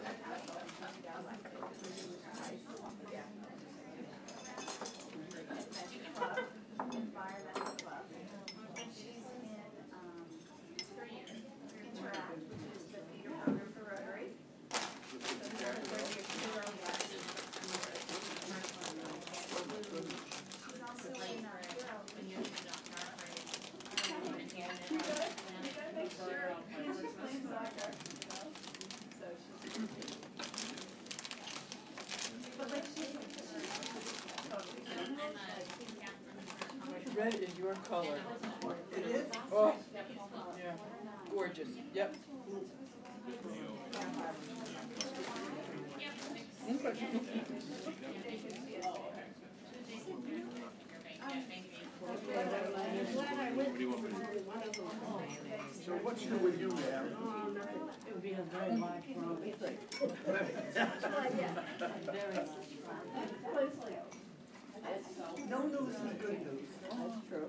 Yeah. Color. It is? Oh, yeah, gorgeous, yep. So what's new with you, Al? It would be a very large room. Very large No news is good news. That's true.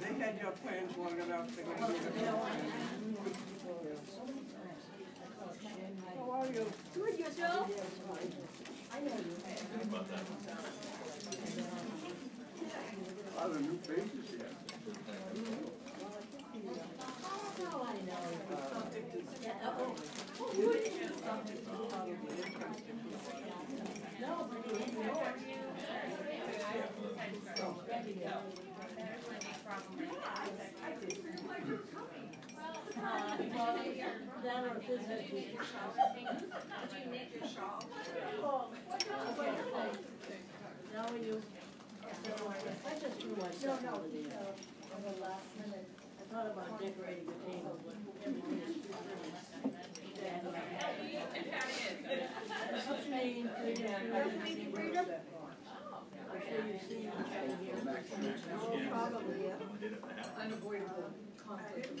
They had your plans long enough, they're gonna do it. How are you? Good, yourself? A lot of new faces here. That or physics teacher. Did you knit your shawl? Now are you? I just threw myself No, no, over there. so, on the last minute. I thought about decorating the table, but everything is too What's your name? Frida? I'm sure you've seen each other here. Oh, probably, yeah. Unavoidable conflict.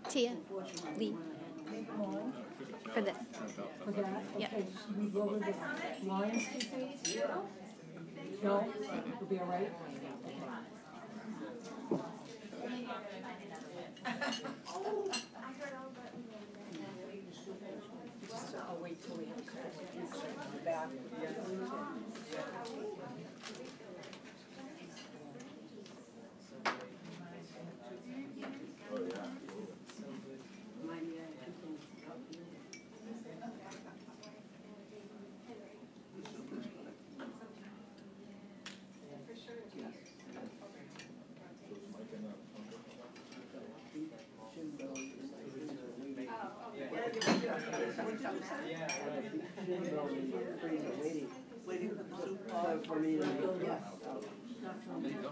Tia, Lee. when I had to- for this. For that, Yeah. okay, should we go with the lines, do you think? No, it'll be all right? I'll wait till we have the back. Remind me, I had two things up here. Shinbo is like, Shinbo is pretty much waiting. waiting for the soup. So for me to go, yeah. By myself.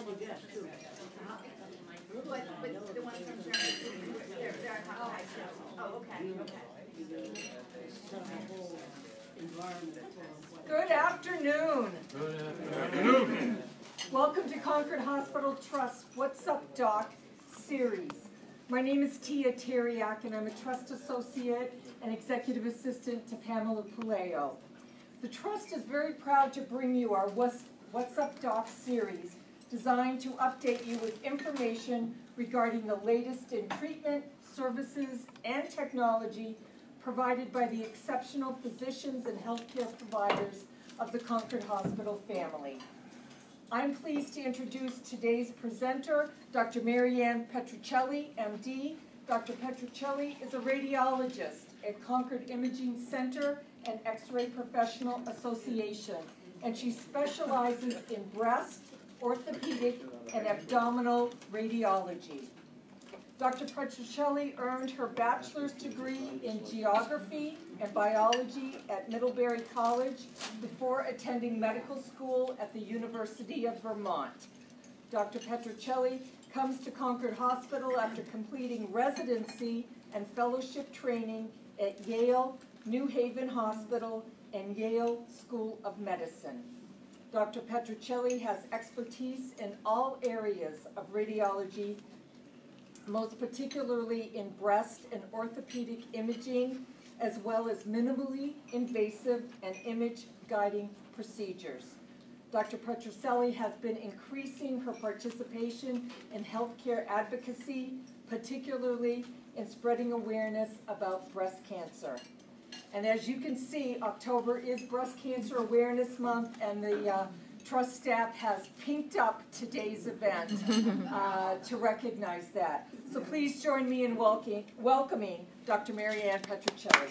special guest too. But, but the ones from Germany, they're, they're at high school. Oh, okay, okay. Set up a whole environment for what. Good afternoon. Welcome to Concord Hospital Trust What's Up Doc series. My name is Terriak and I'm a trust associate and executive assistant to Pamela Puleo. The trust is very proud to bring you our What's, What's Up Doc series designed to update you with information regarding the latest in treatment, services, and technology provided by the exceptional physicians and healthcare providers of the Concord Hospital family. I'm pleased to introduce today's presenter, Dr. Marianne Petruccelli, MD. Dr. Petruccelli is a radiologist at Concord Imaging Center and X-Ray Professional Association, and she specializes in breast, orthopedic, and abdominal radiology. Dr. Petruccelli earned her bachelor's degree in geography and biology at Middlebury College before attending medical school at the University of Vermont. Dr. Petruccelli comes to Concord Hospital after completing residency and fellowship training at Yale, New Haven Hospital, and Yale School of Medicine. Dr. Petruccelli has expertise in all areas of radiology most particularly in breast and orthopedic imaging, as well as minimally invasive and image guiding procedures. Dr. Petruccelli has been increasing her participation in healthcare advocacy, particularly in spreading awareness about breast cancer. And as you can see, October is Breast Cancer Awareness Month, and the uh, Trust staff has pinked up today's event uh, to recognize that. So please join me in welcoming, welcoming Dr. Marianne Petruccelli.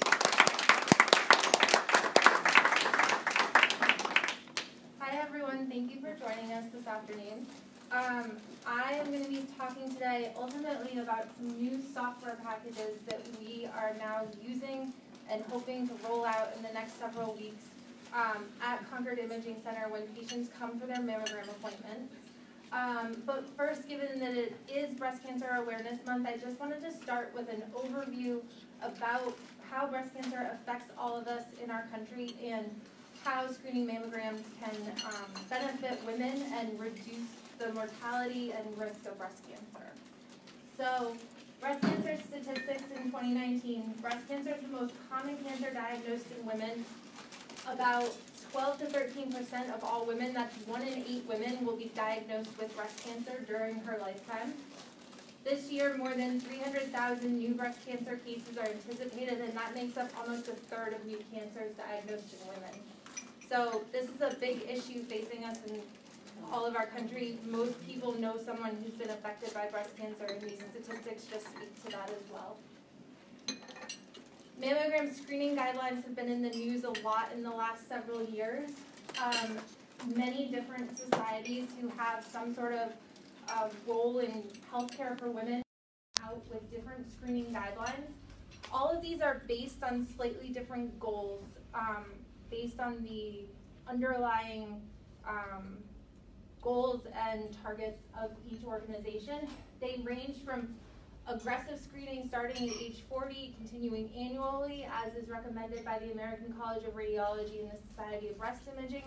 Hi everyone, thank you for joining us this afternoon. Um, I am going to be talking today ultimately about some new software packages that we are now using and hoping to roll out in the next several weeks um, at Concord Imaging Center when patients come for their mammogram appointments. Um, but first, given that it is Breast Cancer Awareness Month, I just wanted to start with an overview about how breast cancer affects all of us in our country and how screening mammograms can um, benefit women and reduce the mortality and risk of breast cancer. So, breast cancer statistics in 2019, breast cancer is the most common cancer diagnosed in women about 12 to 13 percent of all women, that's one in eight women, will be diagnosed with breast cancer during her lifetime. This year, more than 300,000 new breast cancer cases are anticipated, and that makes up almost a third of new cancers diagnosed in women. So this is a big issue facing us in all of our country. Most people know someone who's been affected by breast cancer, and these statistics just speak to that as well. Mammogram screening guidelines have been in the news a lot in the last several years. Um, many different societies who have some sort of uh, role in healthcare for women out with different screening guidelines. All of these are based on slightly different goals, um, based on the underlying um, goals and targets of each organization. They range from aggressive screening starting at age 40, continuing annually, as is recommended by the American College of Radiology and the Society of Breast Imaging,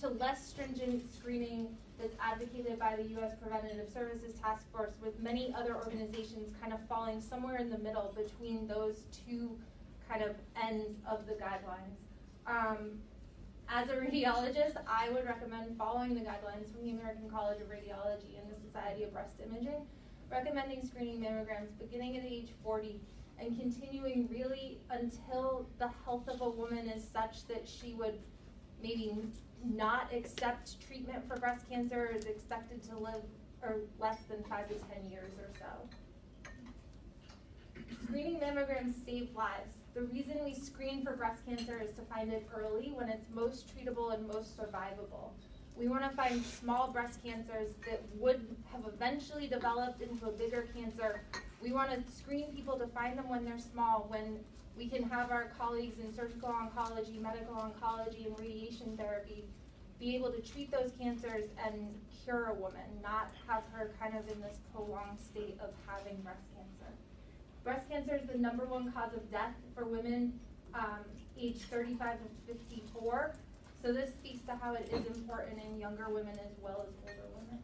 to less stringent screening that's advocated by the U.S. Preventative Services Task Force, with many other organizations kind of falling somewhere in the middle between those two kind of ends of the guidelines. Um, as a radiologist, I would recommend following the guidelines from the American College of Radiology and the Society of Breast Imaging recommending screening mammograms beginning at age 40 and continuing really until the health of a woman is such that she would maybe not accept treatment for breast cancer is expected to live or less than five to 10 years or so. Screening mammograms save lives. The reason we screen for breast cancer is to find it early when it's most treatable and most survivable. We want to find small breast cancers that would have eventually developed into a bigger cancer. We want to screen people to find them when they're small, when we can have our colleagues in surgical oncology, medical oncology, and radiation therapy be able to treat those cancers and cure a woman, not have her kind of in this prolonged state of having breast cancer. Breast cancer is the number one cause of death for women um, age 35 to 54. So this speaks to how it is important in younger women as well as older women.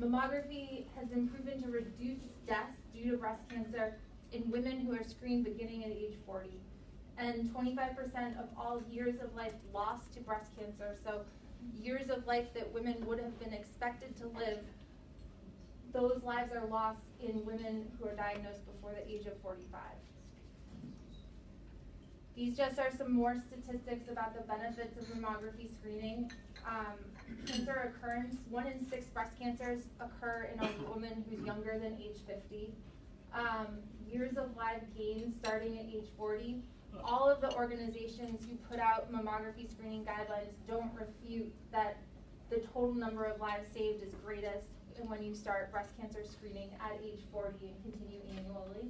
Mammography has been proven to reduce deaths due to breast cancer in women who are screened beginning at age 40. And 25% of all years of life lost to breast cancer, so years of life that women would have been expected to live, those lives are lost in women who are diagnosed before the age of 45. These just are some more statistics about the benefits of mammography screening. Um, cancer occurrence, one in six breast cancers occur in a woman who's younger than age 50. Um, years of life gain starting at age 40. All of the organizations who put out mammography screening guidelines don't refute that the total number of lives saved is greatest when you start breast cancer screening at age 40 and continue annually.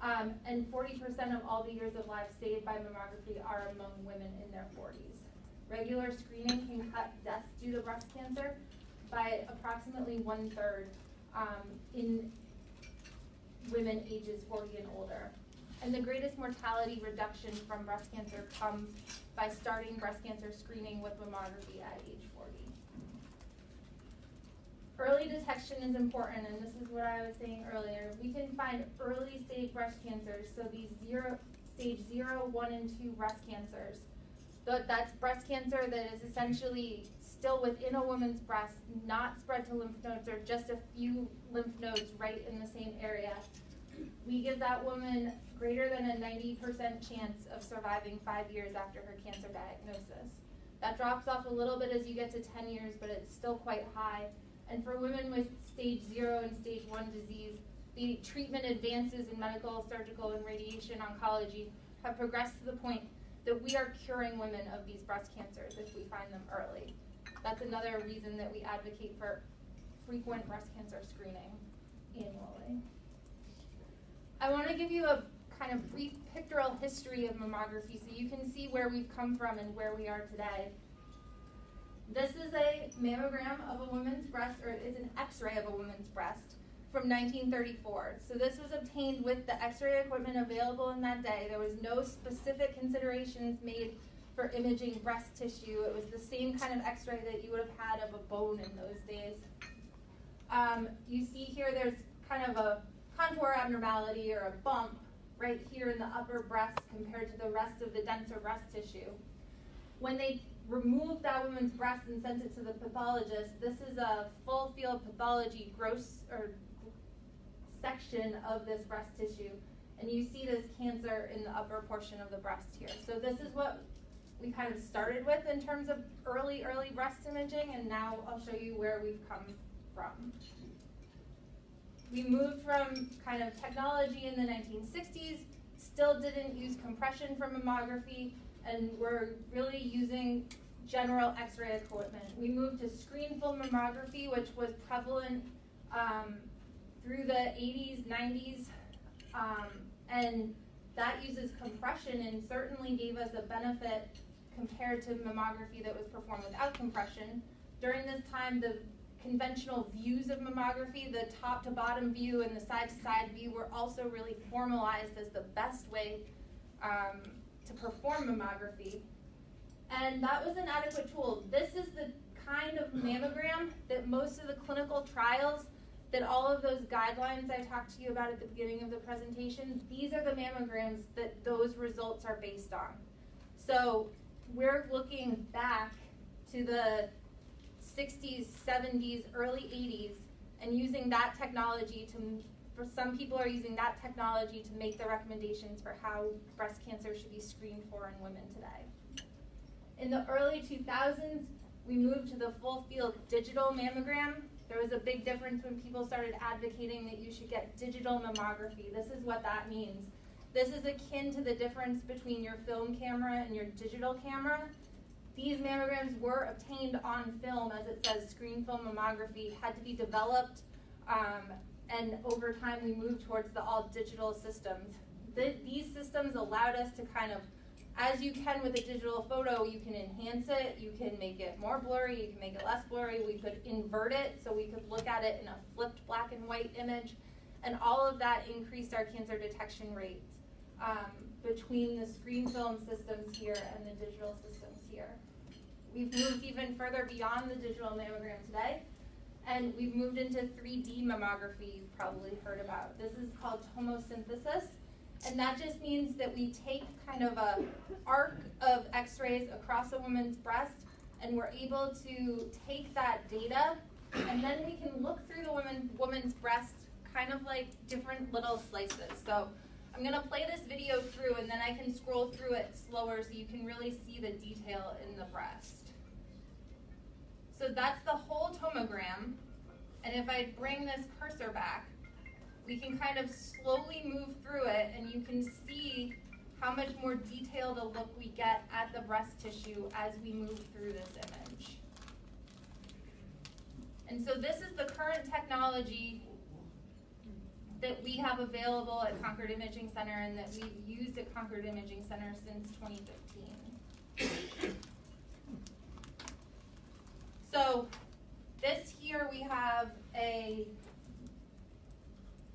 Um, and 40% of all the years of life saved by mammography are among women in their 40s. Regular screening can cut deaths due to breast cancer by approximately one third um, in women ages 40 and older. And the greatest mortality reduction from breast cancer comes by starting breast cancer screening with mammography at age 40. Early detection is important, and this is what I was saying earlier. We can find early stage breast cancers, so these zero, stage zero, one, and two breast cancers. That's breast cancer that is essentially still within a woman's breast, not spread to lymph nodes or just a few lymph nodes right in the same area. We give that woman greater than a 90% chance of surviving five years after her cancer diagnosis. That drops off a little bit as you get to 10 years, but it's still quite high. And for women with stage zero and stage one disease, the treatment advances in medical, surgical, and radiation oncology have progressed to the point that we are curing women of these breast cancers if we find them early. That's another reason that we advocate for frequent breast cancer screening annually. I want to give you a kind of brief pictorial history of mammography so you can see where we've come from and where we are today. This is a mammogram of a woman's breast, or it's an x-ray of a woman's breast from 1934. So this was obtained with the x-ray equipment available in that day. There was no specific considerations made for imaging breast tissue. It was the same kind of x-ray that you would have had of a bone in those days. Um, you see here there's kind of a contour abnormality or a bump right here in the upper breast compared to the rest of the denser breast tissue. When they removed that woman's breast and sent it to the pathologist, this is a full field pathology gross or section of this breast tissue. And you see this cancer in the upper portion of the breast here. So this is what we kind of started with in terms of early, early breast imaging, and now I'll show you where we've come from. We moved from kind of technology in the 1960s, still didn't use compression for mammography, and we're really using general x-ray equipment. We moved to screen film mammography, which was prevalent um, through the 80s, 90s, um, and that uses compression and certainly gave us a benefit compared to mammography that was performed without compression. During this time, the conventional views of mammography, the top to bottom view and the side to side view were also really formalized as the best way um, to perform mammography. And that was an adequate tool. This is the kind of mammogram that most of the clinical trials that all of those guidelines I talked to you about at the beginning of the presentation, these are the mammograms that those results are based on. So we're looking back to the 60s, 70s, early 80s, and using that technology to, for some people are using that technology to make the recommendations for how breast cancer should be screened for in women today. In the early 2000s, we moved to the full field digital mammogram. There was a big difference when people started advocating that you should get digital mammography. This is what that means. This is akin to the difference between your film camera and your digital camera. These mammograms were obtained on film, as it says, screen film mammography had to be developed, um, and over time we moved towards the all digital systems. The, these systems allowed us to kind of As you can with a digital photo, you can enhance it, you can make it more blurry, you can make it less blurry, we could invert it, so we could look at it in a flipped black and white image. And all of that increased our cancer detection rates um, between the screen film systems here and the digital systems here. We've moved even further beyond the digital mammogram today, and we've moved into 3D mammography you've probably heard about. This is called tomosynthesis, and that just means that we take kind of a arc of x-rays across a woman's breast, and we're able to take that data, and then we can look through the woman, woman's breast kind of like different little slices. So I'm gonna play this video through and then I can scroll through it slower so you can really see the detail in the breast. So that's the whole tomogram. And if I bring this cursor back, we can kind of slowly move through it and you can see how much more detailed a look we get at the breast tissue as we move through this image. And so this is the current technology that we have available at Concord Imaging Center and that we've used at Concord Imaging Center since 2015. So this here we have a,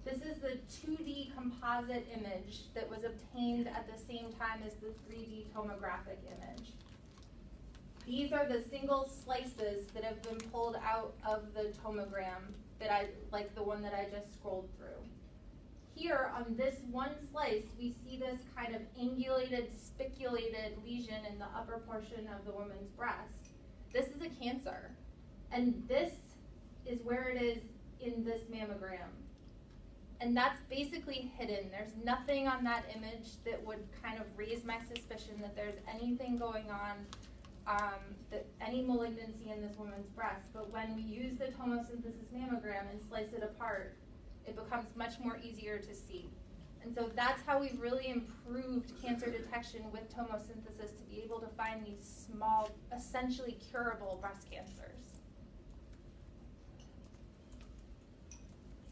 this is the 2D composite image that was obtained at the same time as the 3D tomographic image. These are the single slices that have been pulled out of the tomogram that I, like the one that I just scrolled through. Here on this one slice, we see this kind of angulated, spiculated lesion in the upper portion of the woman's breast. This is a cancer. And this is where it is in this mammogram. And that's basically hidden. There's nothing on that image that would kind of raise my suspicion that there's anything going on, um, that any malignancy in this woman's breast. But when we use the tomosynthesis mammogram and slice it apart, it becomes much more easier to see. And so that's how we've really improved cancer detection with tomosynthesis to be able to find these small, essentially curable breast cancers.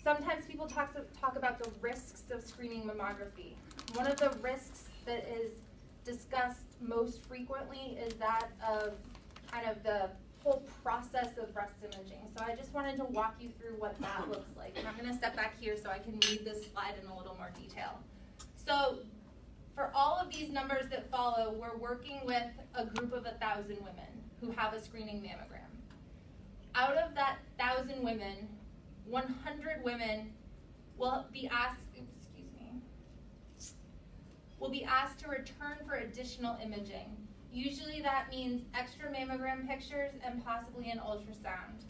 Sometimes people talk, talk about the risks of screening mammography. One of the risks that is discussed most frequently is that of kind of the whole process of breast imaging. So I just wanted to walk you through what that looks like. And I'm gonna step back here so I can read this slide in a little more detail. So for all of these numbers that follow, we're working with a group of a thousand women who have a screening mammogram. Out of that thousand women, 100 women will be asked, excuse me, will be asked to return for additional imaging. Usually that means extra mammogram pictures and possibly an ultrasound.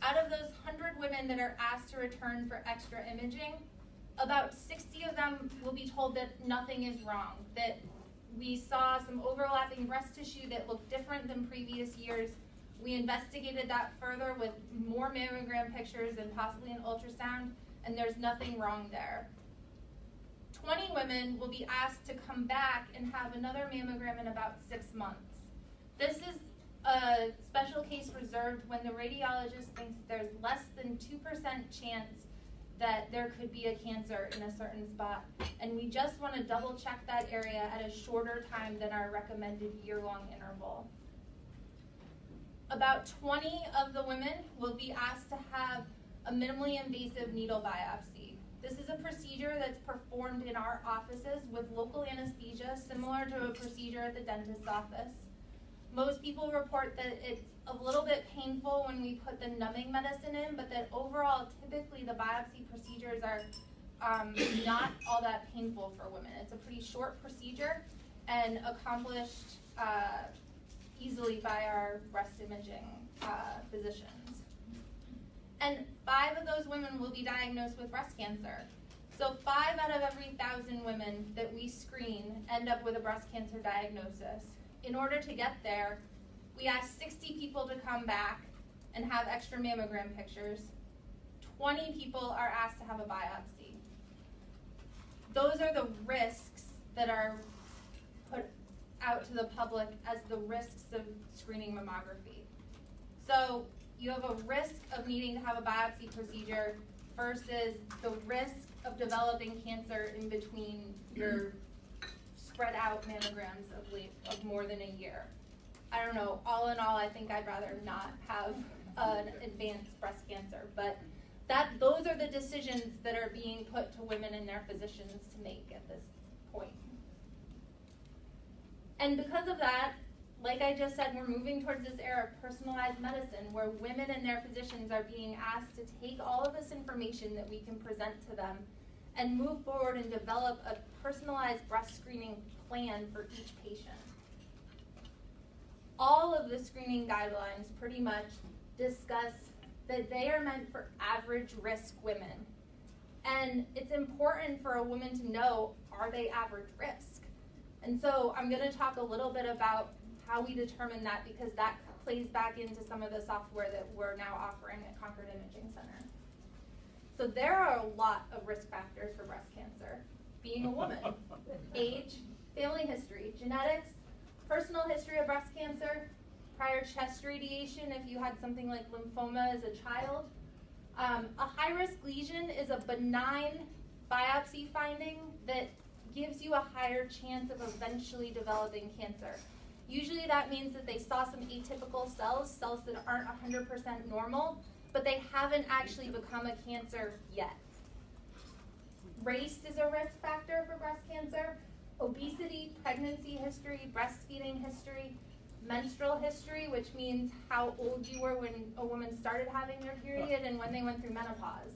Out of those 100 women that are asked to return for extra imaging, about 60 of them will be told that nothing is wrong, that we saw some overlapping breast tissue that looked different than previous years, we investigated that further with more mammogram pictures and possibly an ultrasound, and there's nothing wrong there. 20 women will be asked to come back and have another mammogram in about six months. This is a special case reserved when the radiologist thinks there's less than 2% chance that there could be a cancer in a certain spot. And we just want to double check that area at a shorter time than our recommended year-long interval about 20 of the women will be asked to have a minimally invasive needle biopsy. This is a procedure that's performed in our offices with local anesthesia, similar to a procedure at the dentist's office. Most people report that it's a little bit painful when we put the numbing medicine in, but that overall, typically the biopsy procedures are um, not all that painful for women. It's a pretty short procedure and accomplished uh, easily by our breast imaging uh, physicians. And five of those women will be diagnosed with breast cancer. So five out of every thousand women that we screen end up with a breast cancer diagnosis. In order to get there, we ask 60 people to come back and have extra mammogram pictures. 20 people are asked to have a biopsy. Those are the risks that are put out to the public as the risks of screening mammography. So you have a risk of needing to have a biopsy procedure versus the risk of developing cancer in between your spread out mammograms of late, of more than a year. I don't know, all in all, I think I'd rather not have an advanced breast cancer, but that, those are the decisions that are being put to women and their physicians to make at this point. And because of that, like I just said, we're moving towards this era of personalized medicine where women and their physicians are being asked to take all of this information that we can present to them and move forward and develop a personalized breast screening plan for each patient. All of the screening guidelines pretty much discuss that they are meant for average risk women. And it's important for a woman to know are they average risk? And so I'm going to talk a little bit about how we determine that because that plays back into some of the software that we're now offering at Concord Imaging Center. So there are a lot of risk factors for breast cancer. Being a woman, age, family history, genetics, personal history of breast cancer, prior chest radiation if you had something like lymphoma as a child. Um, a high risk lesion is a benign biopsy finding that gives you a higher chance of eventually developing cancer. Usually that means that they saw some atypical cells, cells that aren't 100% normal, but they haven't actually become a cancer yet. Race is a risk factor for breast cancer. Obesity, pregnancy history, breastfeeding history, menstrual history, which means how old you were when a woman started having their period and when they went through menopause.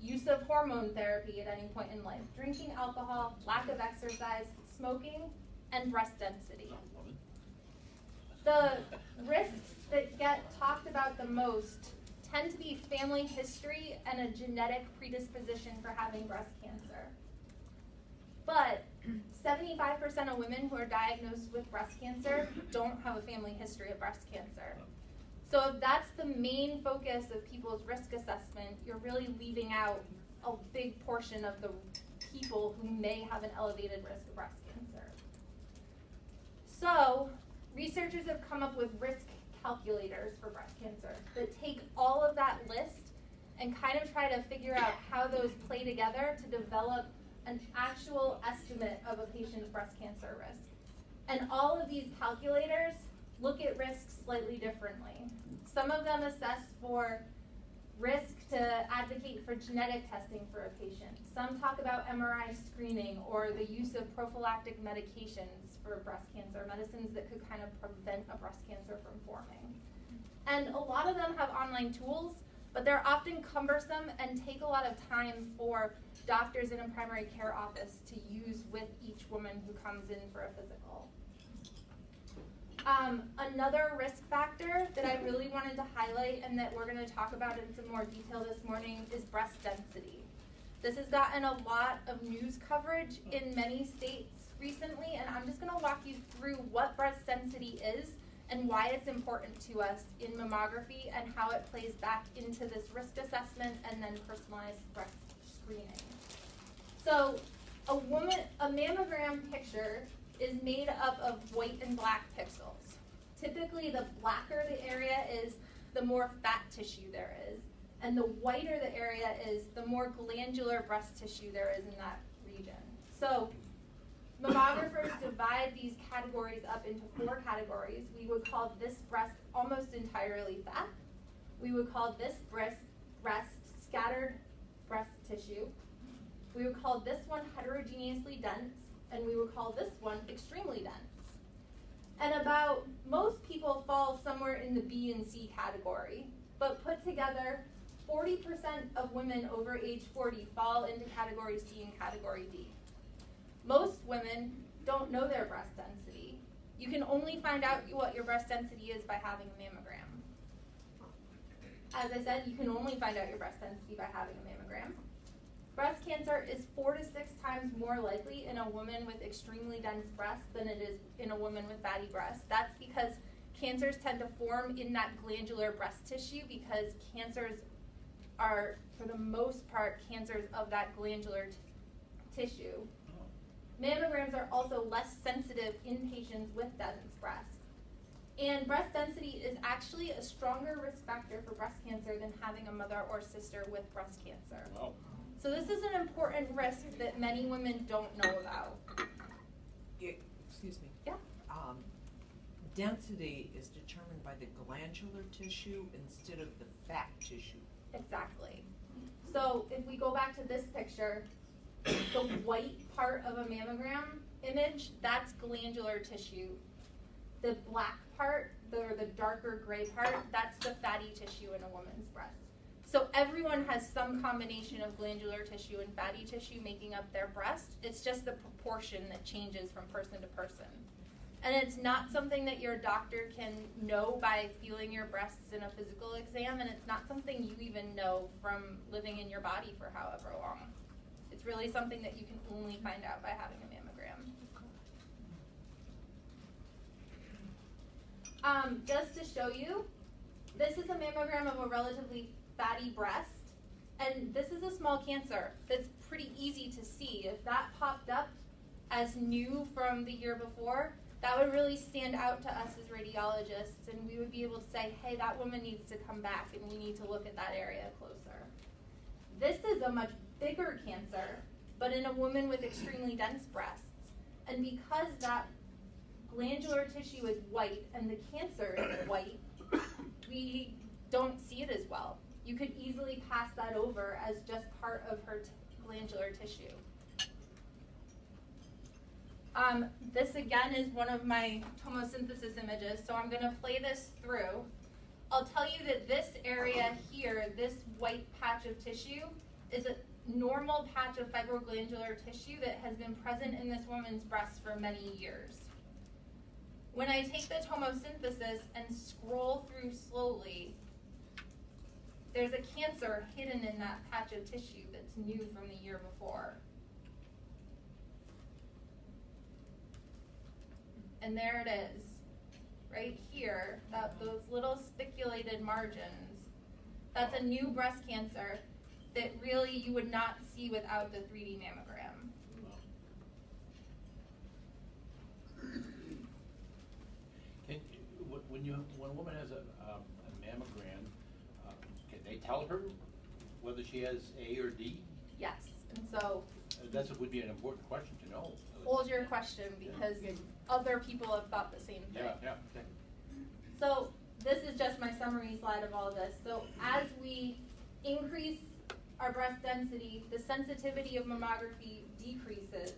Use of hormone therapy at any point in life, drinking alcohol, lack of exercise, smoking, and breast density. The risks that get talked about the most tend to be family history and a genetic predisposition for having breast cancer. But 75% of women who are diagnosed with breast cancer don't have a family history of breast cancer. So if that's the main focus of people's risk assessment, you're really leaving out a big portion of the people who may have an elevated risk of breast cancer. So researchers have come up with risk calculators for breast cancer that take all of that list and kind of try to figure out how those play together to develop an actual estimate of a patient's breast cancer risk. And all of these calculators look at risks slightly differently. Some of them assess for risk to advocate for genetic testing for a patient. Some talk about MRI screening or the use of prophylactic medications for breast cancer, medicines that could kind of prevent a breast cancer from forming. And a lot of them have online tools, but they're often cumbersome and take a lot of time for doctors in a primary care office to use with each woman who comes in for a physical. Um, another risk factor that I really wanted to highlight and that we're going to talk about in some more detail this morning is breast density. This has gotten a lot of news coverage in many states recently, and I'm just going to walk you through what breast density is and why it's important to us in mammography and how it plays back into this risk assessment and then personalized breast screening. So, a woman, a mammogram picture is made up of white and black pixels. Typically, the blacker the area is, the more fat tissue there is. And the whiter the area is, the more glandular breast tissue there is in that region. So, mammographers divide these categories up into four categories. We would call this breast almost entirely fat. We would call this breast, breast scattered breast tissue. We would call this one heterogeneously dense, and we would call this one extremely dense. And about most people fall somewhere in the B and C category, but put together, 40% of women over age 40 fall into category C and category D. Most women don't know their breast density. You can only find out what your breast density is by having a mammogram. As I said, you can only find out your breast density by having a mammogram. Breast cancer is four to six times more likely in a woman with extremely dense breasts than it is in a woman with fatty breasts. That's because cancers tend to form in that glandular breast tissue because cancers are, for the most part, cancers of that glandular tissue. Mammograms are also less sensitive in patients with dense breasts. And breast density is actually a stronger risk factor for breast cancer than having a mother or sister with breast cancer. Wow. So this is an important risk that many women don't know about. Excuse me. Yeah. Um, density is determined by the glandular tissue instead of the fat tissue. Exactly. So if we go back to this picture, the white part of a mammogram image, that's glandular tissue. The black part, the, or the darker gray part, that's the fatty tissue in a woman's breast. So everyone has some combination of glandular tissue and fatty tissue making up their breast. It's just the proportion that changes from person to person. And it's not something that your doctor can know by feeling your breasts in a physical exam, and it's not something you even know from living in your body for however long. It's really something that you can only find out by having a mammogram. Um, just to show you, this is a mammogram of a relatively fatty breast, and this is a small cancer that's pretty easy to see. If that popped up as new from the year before, that would really stand out to us as radiologists, and we would be able to say, hey, that woman needs to come back, and we need to look at that area closer. This is a much bigger cancer, but in a woman with extremely dense breasts. And because that glandular tissue is white and the cancer is white, we don't see it as well. You could easily pass that over as just part of her glandular tissue. Um, this again is one of my tomosynthesis images, so I'm going to play this through. I'll tell you that this area here, this white patch of tissue, is a normal patch of fibroglandular tissue that has been present in this woman's breast for many years. When I take the tomosynthesis and scroll through slowly, there's a cancer hidden in that patch of tissue that's new from the year before. And there it is, right here, that those little spiculated margins. That's a new breast cancer that really you would not see without the 3D mammogram. When- you, when a woman has a mammogram, uh, can they tell her whether she has A or D? Yes, and so Uh, That's, would be an important question to know. hold your question because other people have thought the same thing. Yeah, yeah, okay. So this is just my summary slide of all this. So as we increase our breast density, the sensitivity of mammography decreases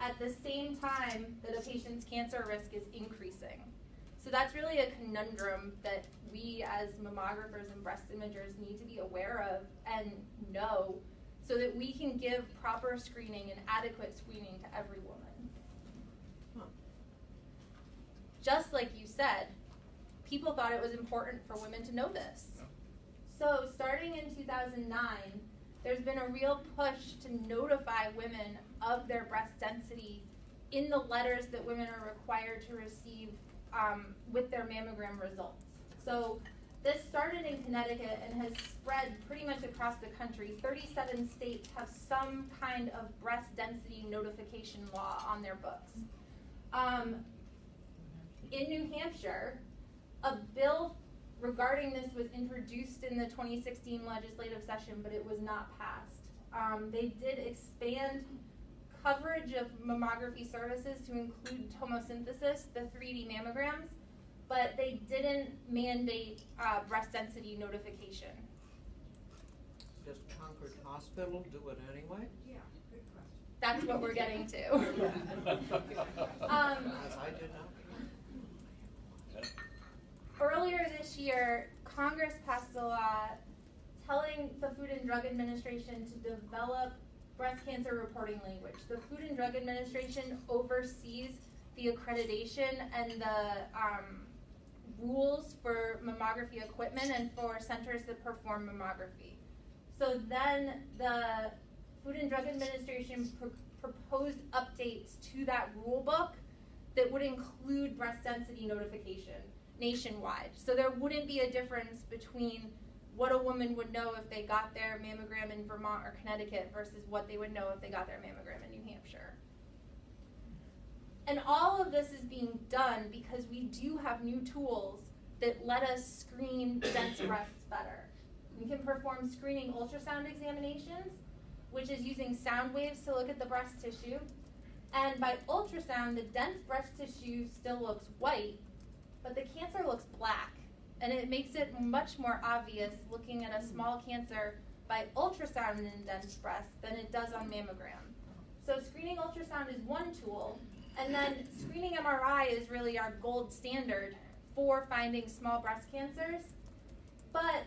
at the same time that a patient's cancer risk is increasing. So that's really a conundrum that we as mammographers and breast imagers need to be aware of and know so that we can give proper screening and adequate screening to every woman. Huh. Just like you said, people thought it was important for women to know this. So, starting in 2009, there's been a real push to notify women of their breast density in the letters that women are required to receive um, with their mammogram results. So, this started in Connecticut and has spread pretty much across the country. 37 states have some kind of breast density notification law on their books. Um, in New Hampshire, a bill regarding this was introduced in the 2016 legislative session, but it was not passed. Um, they did expand coverage of mammography services to include tomosynthesis, the 3D mammograms, but they didn't mandate uh, breast density notification. Does Concord Hospital do it anyway? Yeah, good question. That's what we're getting to. um, I did not. earlier this year, Congress passed a law telling the Food and Drug Administration to develop breast cancer reporting language. The Food and Drug Administration oversees the accreditation and the um, rules for mammography equipment and for centers that perform mammography. So then the Food and Drug Administration pro- proposed updates to that rule book that would include breast density notification nationwide. So there wouldn't be a difference between what a woman would know if they got their mammogram in Vermont or Connecticut versus what they would know if they got their mammogram in New Hampshire. And all of this is being done because we do have new tools that let us screen dense breasts better. We can perform screening ultrasound examinations, which is using sound waves to look at the breast tissue. And by ultrasound, the dense breast tissue still looks white, but the cancer looks black. And it makes it much more obvious looking at a small cancer by ultrasound in dense breast than it does on mammogram. So screening ultrasound is one tool, and then screening MRI is really our gold standard for finding small breast cancers. But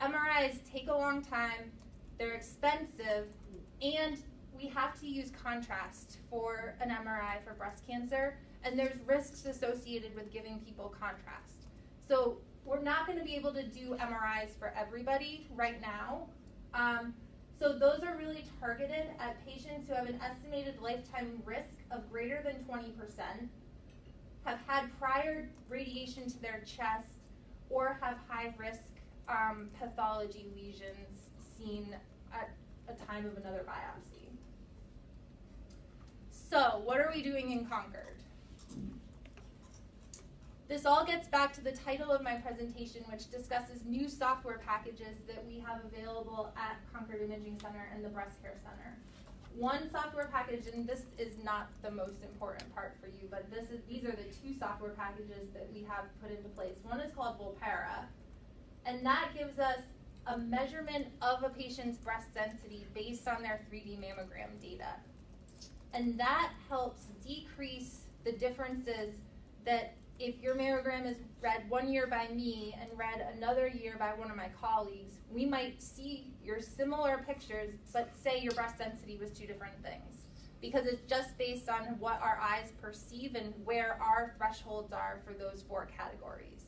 MRIs take a long time, they're expensive, and we have to use contrast for an MRI for breast cancer, and there's risks associated with giving people contrast. So we're not going to be able to do MRIs for everybody right now. Um, so those are really targeted at patients who have an estimated lifetime risk of greater than 20%, have had prior radiation to their chest, or have high risk um, pathology lesions seen at a time of another biopsy. So, what are we doing in Concord? This all gets back to the title of my presentation, which discusses new software packages that we have available at Concord Imaging Center and the Breast Care Center. One software package, and this is not the most important part for you, but this is these are the two software packages that we have put into place. One is called Volpara, and that gives us a measurement of a patient's breast density based on their 3D mammogram data. And that helps decrease the differences that if your mammogram is read one year by me and read another year by one of my colleagues, we might see your similar pictures, but say your breast density was two different things. Because it's just based on what our eyes perceive and where our thresholds are for those four categories.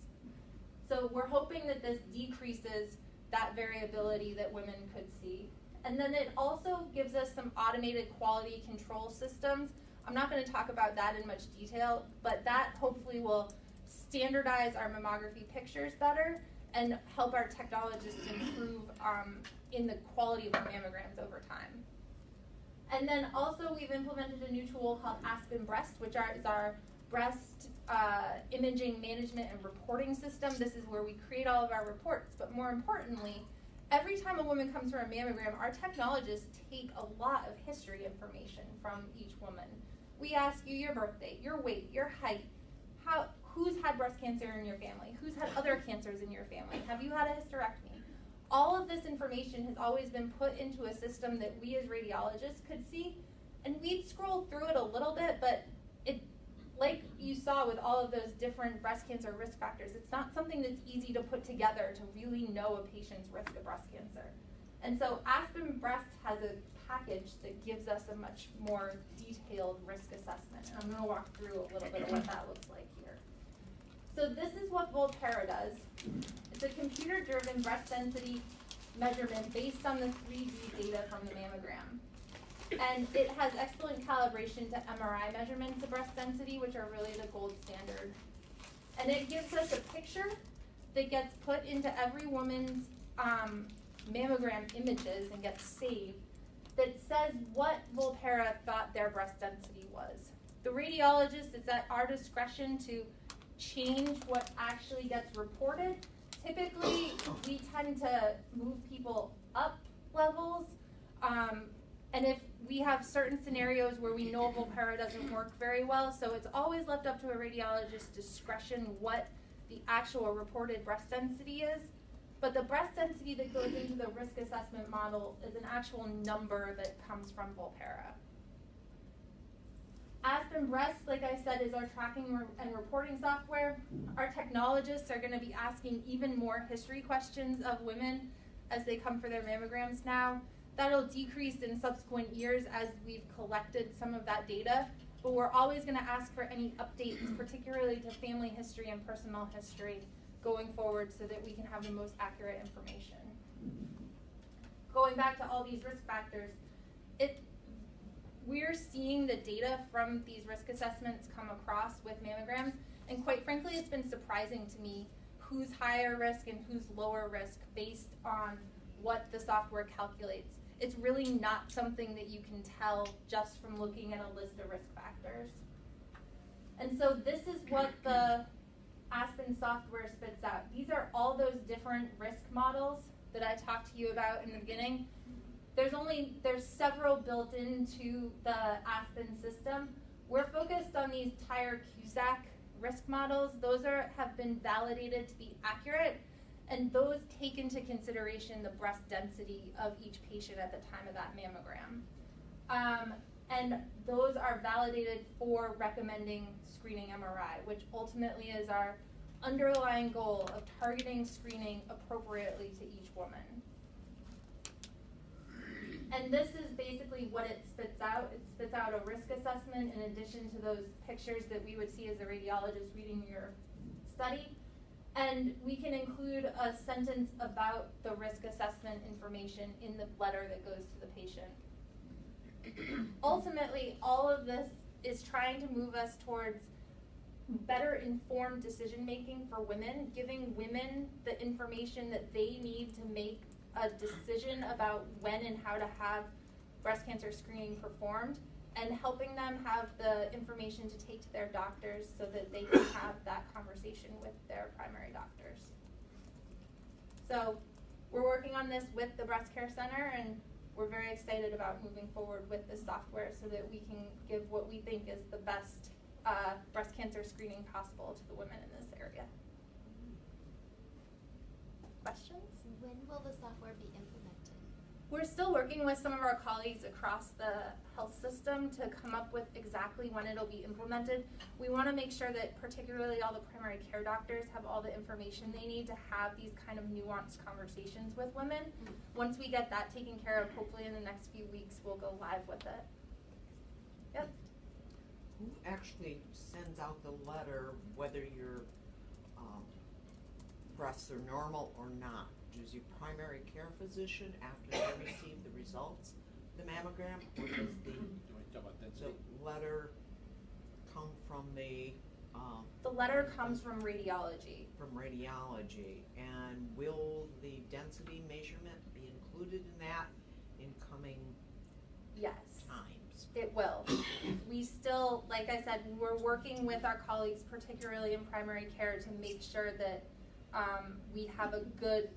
So we're hoping that this decreases that variability that women could see. And then it also gives us some automated quality control systems I'm not going to talk about that in much detail, but that hopefully will standardize our mammography pictures better and help our technologists improve um, in the quality of our mammograms over time. And then also we've implemented a new tool called Aspen Breast, which are, is our breast uh, imaging management and reporting system. This is where we create all of our reports, but more importantly, every time a woman comes for a mammogram, our technologists take a lot of history information from each woman. We ask you your birthday, your weight, your height, how, who's had breast cancer in your family, who's had other cancers in your family, have you had a hysterectomy? All of this information has always been put into a system that we as radiologists could see, and we'd scroll through it a little bit, but it, like you saw with all of those different breast cancer risk factors, it's not something that's easy to put together to really know a patient's risk of breast cancer. And so Aspen Breast has a package that gives us a much more detailed risk assessment. And I'm going to walk through a little bit of what that looks like here. So this is what Volpara does. It's a computer-driven breast density measurement based on the 3D data from the mammogram. And it has excellent calibration to MRI measurements of breast density, which are really the gold standard. And it gives us a picture that gets put into every woman's um, mammogram images and gets saved that says what Volpara thought their breast density was. The radiologist, it's at our discretion to change what actually gets reported. Typically, we tend to move people up levels. Um, and if we have certain scenarios where we know Volpara doesn't work very well, so it's always left up to a radiologist's discretion what the actual reported breast density is. But the breast density that goes into the risk assessment model is an actual number that comes from Volpara. Aspen Breast, like I said, is our tracking and reporting software. Our technologists are going to be asking even more history questions of women as they come for their mammograms now. That'll decrease in subsequent years as we've collected some of that data, but we're always going to ask for any updates, particularly to family history and personal history going forward so that we can have the most accurate information. Going back to all these risk factors, it we're seeing the data from these risk assessments come across with mammograms, and quite frankly, it's been surprising to me who's higher risk and who's lower risk based on what the software calculates. It's really not something that you can tell just from looking at a list of risk factors. And so this is what the Aspen software spits out. These are all those different risk models that I talked to you about in the beginning. there's only, there's several built into the Aspen system. We're focused on these Tyrer Cuzick risk models. Those are, have been validated to be accurate. And those take into consideration the breast density of each patient at the time of that mammogram. Um, and those are validated for recommending screening MRI, which ultimately is our underlying goal of targeting screening appropriately to each woman. And this is basically what it spits out. It spits out a risk assessment in addition to those pictures that we would see as a radiologist reading your study. And we can include a sentence about the risk assessment information in the letter that goes to the patient. Ultimately, all of this is trying to move us towards better informed decision making for women, giving women the information that they need to make a decision about when and how to have breast cancer screening performed, and helping them have the information to take to their doctors so that they can have that conversation with their primary doctors. So, we're working on this with the Breast Care Center, and we're very excited about moving forward with this software so that we can give what we think is the best uh, breast cancer screening possible to the women in this area. Questions? When will the software be implemented? We're still working with some of our colleagues across the health system to come up with exactly when it'll be implemented. We want to make sure that particularly all the primary care doctors have all the information they need to have these kind of nuanced conversations with women. Once we get that taken care of, hopefully in the next few weeks, we'll go live with it. Yep. Who actually sends out the letter, whether your, um, breasts are normal or not? Does your primary care physician, after they receive the results, the mammogram, or does the, Do we talk about the letter come from the, um, The letter comes from radiology. from radiology? And will the density measurement be included in that in coming Yes. times? It will. We still, like I said, we're working with our colleagues, particularly in primary care, to make sure that um, we have a good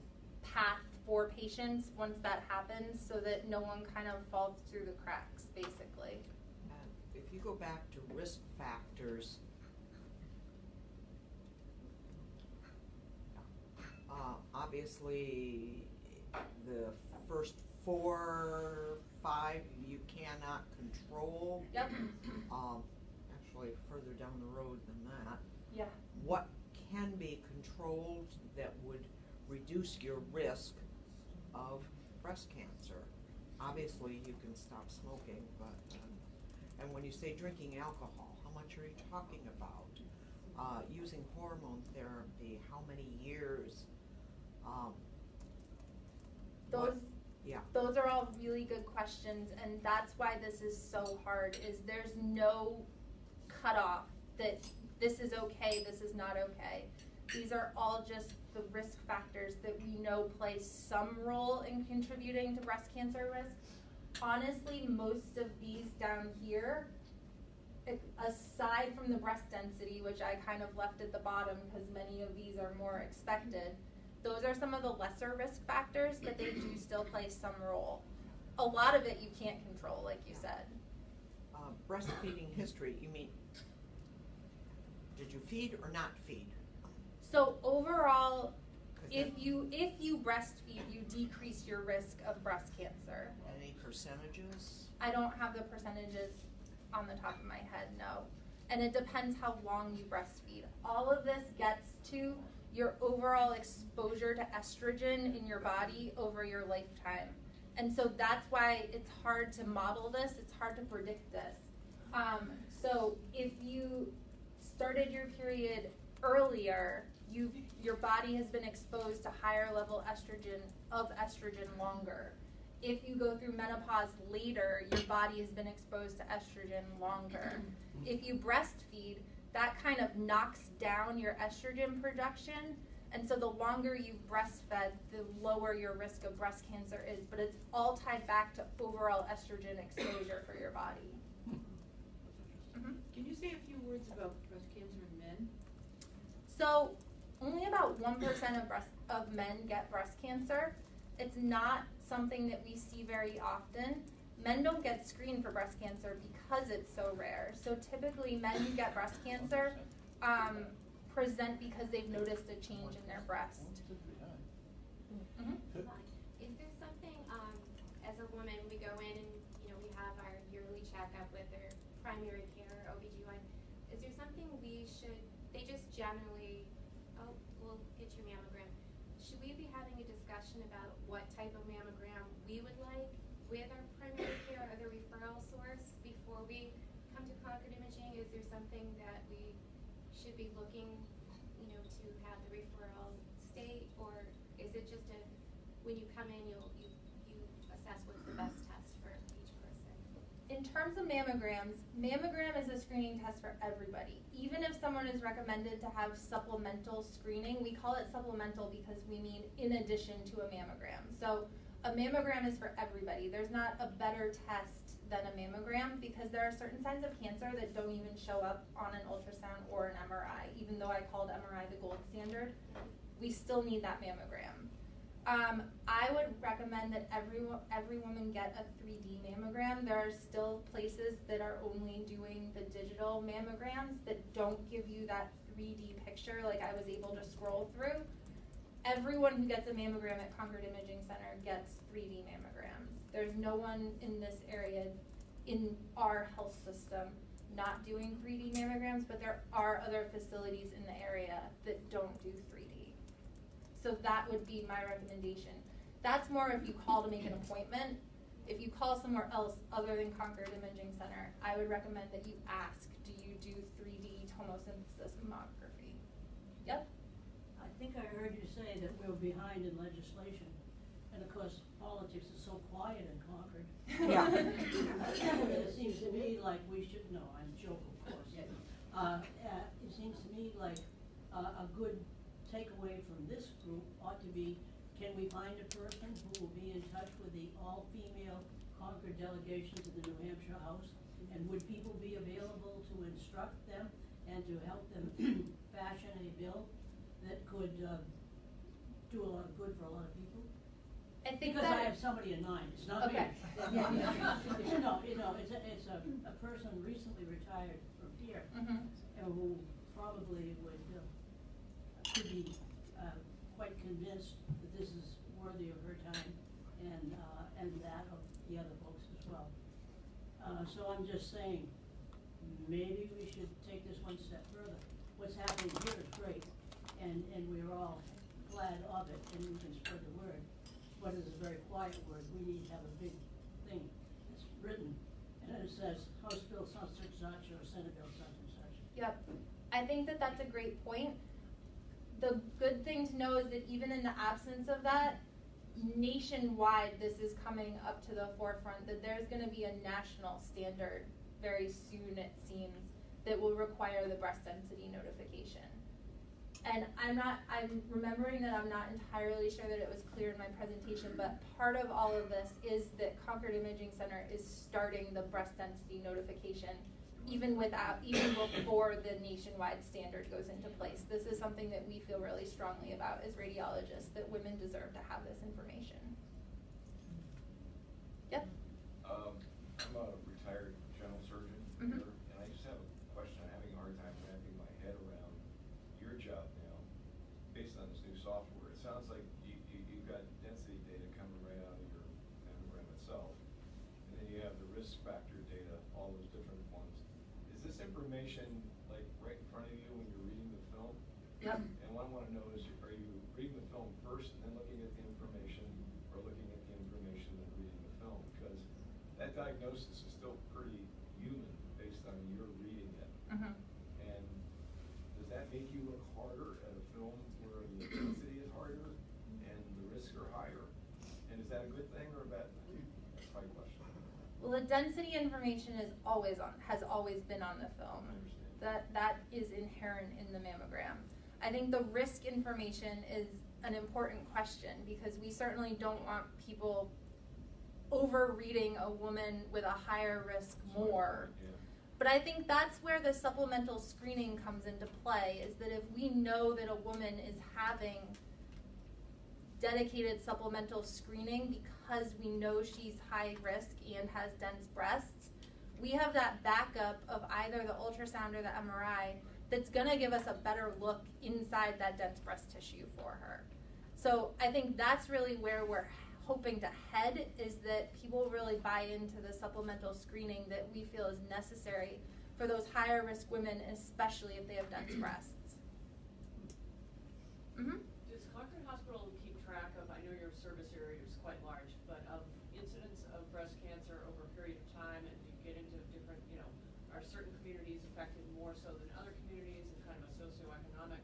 path for patients once that happens, so that no one kind of falls through the cracks, basically. And if you go back to risk factors, uh, obviously, the first four, five, you cannot control. Yep. Um, actually, further down the road than that. Yeah. What can be controlled that would reduce your risk of breast cancer? Obviously, you can stop smoking, but, um, and when you say drinking alcohol, how much are you talking about? Uh, using hormone therapy, how many years? Um, what- Those, Yeah, those are all really good questions, and that's why this is so hard, is there's no cutoff that this is okay, this is not okay. These are all just the risk factors that we know play some role in contributing to breast cancer risk. Honestly, most of these down here, aside from the breast density, which I kind of left at the bottom because many of these are more expected, those are some of the lesser risk factors, but they do still play some role. A lot of it you can't control, like you said. uh, breastfeeding history, you mean, did you feed or not feed? So overall, if you if you breastfeed, you decrease your risk of breast cancer. Any percentages? I don't have the percentages on the top of my head, no. And it depends how long you breastfeed. All of this gets to your overall exposure to estrogen in your body over your lifetime. And so that's why it's hard to model this, it's hard to predict this. Um, so if you started your period earlier, you your body has been exposed to higher level estrogen of estrogen longer. If you go through menopause later, your body has been exposed to estrogen longer. If you breastfeed, that kind of knocks down your estrogen production. And so the longer you've breastfed, the lower your risk of breast cancer is. But it's all tied back to overall estrogen exposure for your body. Mhm. Can you say a few words about breast cancer in men? So only about one percent of breast of men get breast cancer. It's not something that we see very often. Men don't get screened for breast cancer because it's so rare. So typically, men who get breast cancer um, present because they've noticed a change in their breast. Mhm. Is there something, um, as a woman, we go in and, you know, we have our yearly checkup with our primary care, OBGYN. Is there something we should, they just generally, oh, we'll get your mammogram. Should we be having a discussion about what type of mammogram we would like with our primary care or the referral source before we come to Concord Imaging? Is there something that we should be looking, you know, to have the referral state? Or is it just a, when you come in, you'll, you, you assess what's the best test for each person? In terms of mammograms, mammogram is a screening test for everybody. Even if someone is recommended to have supplemental screening, we call it supplemental because we mean in addition to a mammogram. So a mammogram is for everybody. There's not a better test than a mammogram because there are certain signs of cancer that don't even show up on an ultrasound or an MRI. Even though I called MRI the gold standard, we still need that mammogram. Um, I would recommend that every, every woman get a 3D mammogram. There are still places that are only doing the digital mammograms that don't give you that 3D picture like I was able to scroll through. Everyone who gets a mammogram at Concord Imaging Center gets 3D mammograms. There's no one in this area in our health system not doing 3D mammograms, but there are other facilities in the area that don't do 3D. So that would be my recommendation. That's more if you call to make an appointment. If you call somewhere else other than Concord Imaging Center, I would recommend that you ask, do you do 3D tomosynthesis mammography? Yep. I think I heard you say that we're behind in legislation, and of course, politics is so quiet in Concord. Yeah. It seems to me like we should, no, I'm joking, of course. Uh, uh, it seems to me like, uh, a good takeaway from this group ought to be, can we find a person who will be in touch with the all-female Concord delegation to the New Hampshire House? And would people be available to instruct them and to help them fashion a bill that could, uh, do a lot of good for a lot of people? I think Because I have somebody in mind, it's not me. Okay. Yeah. You know, you know, it's a, it's a, a person recently retired from here, Mhm. and who probably would, uh, could be, uh, quite convinced that this is worthy of her time, and, uh, and that of the other folks as well. Uh, so I'm just saying, maybe we should take this one step further. What's happening here is great, and, and we're all glad of it, and we can spread the word. But it's a very quiet word, we need to have a big thing that's written, and it says House Bill such and such, or Senate Bill such and such. Yep. I think that that's a great point. The good thing to know is that even in the absence of that, nationwide, this is coming up to the forefront, that there's gonna be a national standard very soon, it seems, that will require the breast density notification. And I'm not, I'm remembering that I'm not entirely sure that it was clear in my presentation, but part of all of this is that Concord Imaging Center is starting the breast density notification even without, even before the nationwide standard goes into place. This is something that we feel really strongly about as radiologists, that women deserve to have this information. Yep, Um, I'm a retired general surgeon Mhm. here, and I just have a question, I'm having a hard time wrapping my head around your job now, based on this new software. It sounds like you, you, you've got density data coming right out of your mammogram itself, and then you have the risk factor data, all those different ones. Is this information like right in front of you when you're reading the film? Yep. And what I wanna know is, are you reading the film first and then looking at the information, or looking at the information and reading the film? Because that diagnosis is still pretty human based on your reading it. Mhm. And does that make you look harder at a film where the intensity is harder and the risks are higher? And is that a good thing or a bad thing? That's my question. well, the density information is always on, has always been on the film. That, that is inherent in the mammogram. I think the risk information is an important question because we certainly don't want people over-reading a woman with a higher risk more. Yeah. But I think that's where the supplemental screening comes into play, is that if we know that a woman is having dedicated supplemental screening because we know she's high risk and has dense breasts, we have that backup of either the ultrasound or the MRI that's gonna give us a better look inside that dense breast tissue for her. So I think that's really where we're hoping to head is that people really buy into the supplemental screening that we feel is necessary for those higher risk women, especially if they have dense breasts. Mm-hmm. Does Concord Hospital keep track of, I know your service area is quite large, but of incidents of breast cancer over a period of time and you get into different, you know, are certain communities affected more so than other communities and kind of a socioeconomic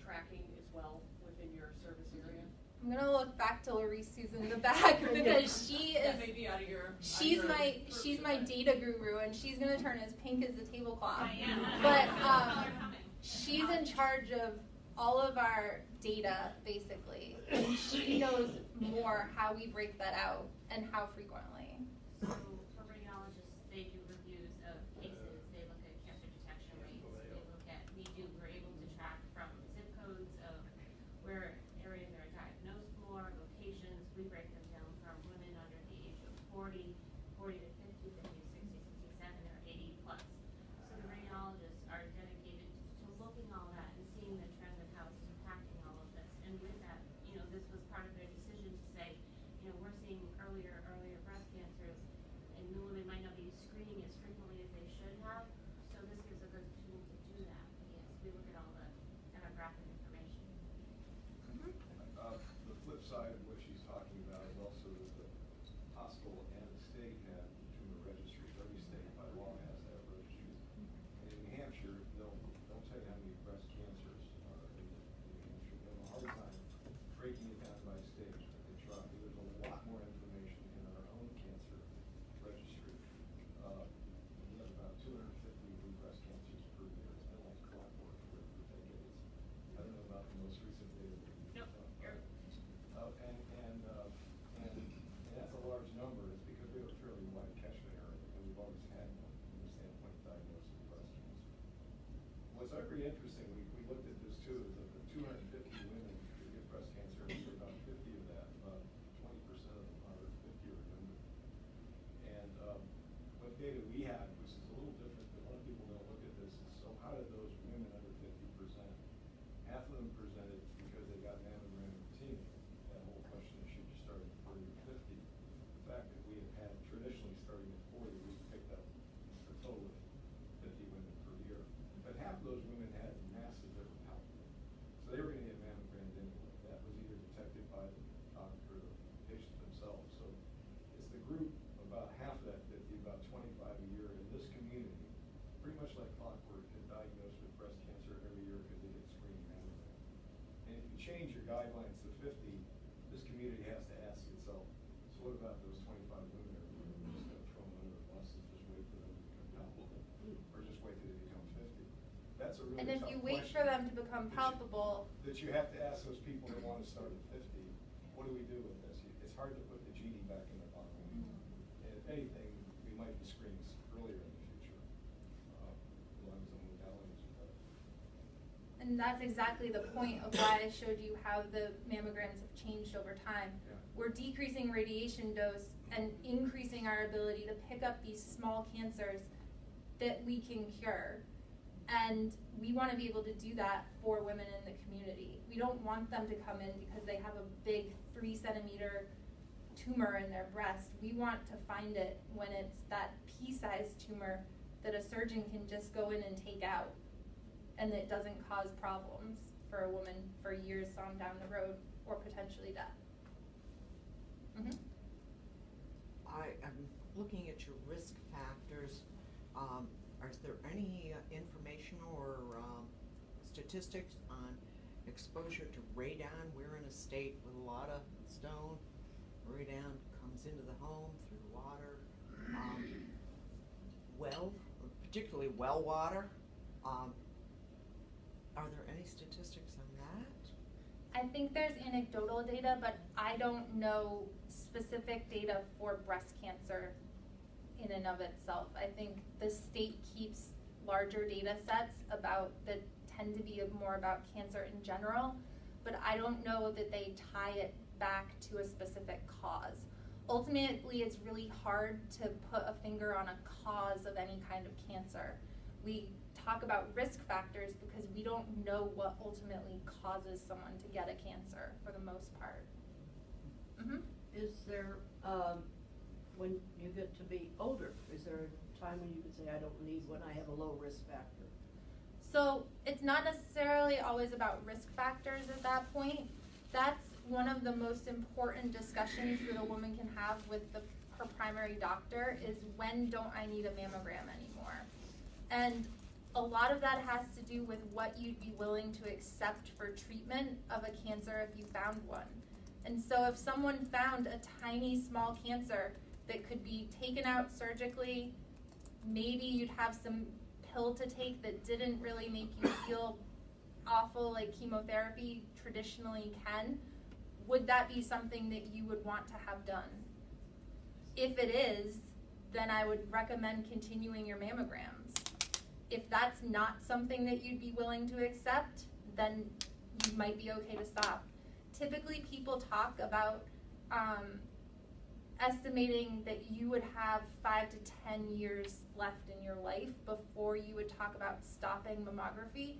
tracking as well within your service area? I'm gonna look back to Larice who's in the back because she is. That may be out of your- She's my she's my data guru and she's gonna turn as pink as the tablecloth. I am. But um, she's in charge of all of our data basically, and she knows more how we break that out and how frequently. So That you have to ask those people that wanna start at fifty, what do we do with this? It's hard to put the genie back in the bottle. And if anything, we might be screening earlier in the future, uh, as long modalities and that's exactly the point of why I showed you how the mammograms have changed over time. Yeah. We're decreasing radiation dose and increasing our ability to pick up these small cancers that we can cure. And we wanna be able to do that for women in the community. We don't want them to come in because they have a big three centimeter tumor in their breast. We want to find it when it's that pea-sized tumor that a surgeon can just go in and take out and it doesn't cause problems for a woman for years on down the road or potentially death. Mhm. I am looking at your risk factors. Um, is there any uh, information or, statistics on exposure to radon? We're in a state with a lot of stone. Radon comes into the home through water. Um, well, particularly well water. Um, are there any statistics on that? I think there's anecdotal data, but I don't know specific data for breast cancer in and of itself. I think the state keeps larger data sets about that tend to be more about cancer in general. but I don't know that they tie it back to a specific cause. Ultimately, it's really hard to put a finger on a cause of any kind of cancer. We talk about risk factors because we don't know what ultimately causes someone to get a cancer for the most part. Mhm. Is there, um, when you get to be older, is there a time when you can say, I don't need one, I have a low risk factor? So it's not necessarily always about risk factors at that point. That's one of the most important discussions that a woman can have with the, her primary doctor is when don't I need a mammogram anymore? And a lot of that has to do with what you'd be willing to accept for treatment of a cancer if you found one. And so if someone found a tiny small cancer that could be taken out surgically, maybe you'd have some pill to take that didn't really make you feel awful like chemotherapy traditionally can, would that be something that you would want to have done? If it is, then I would recommend continuing your mammograms. If that's not something that you'd be willing to accept, then you might be okay to stop. Typically, people talk about um, estimating that you would have five to ten years left in your life before you would talk about stopping mammography.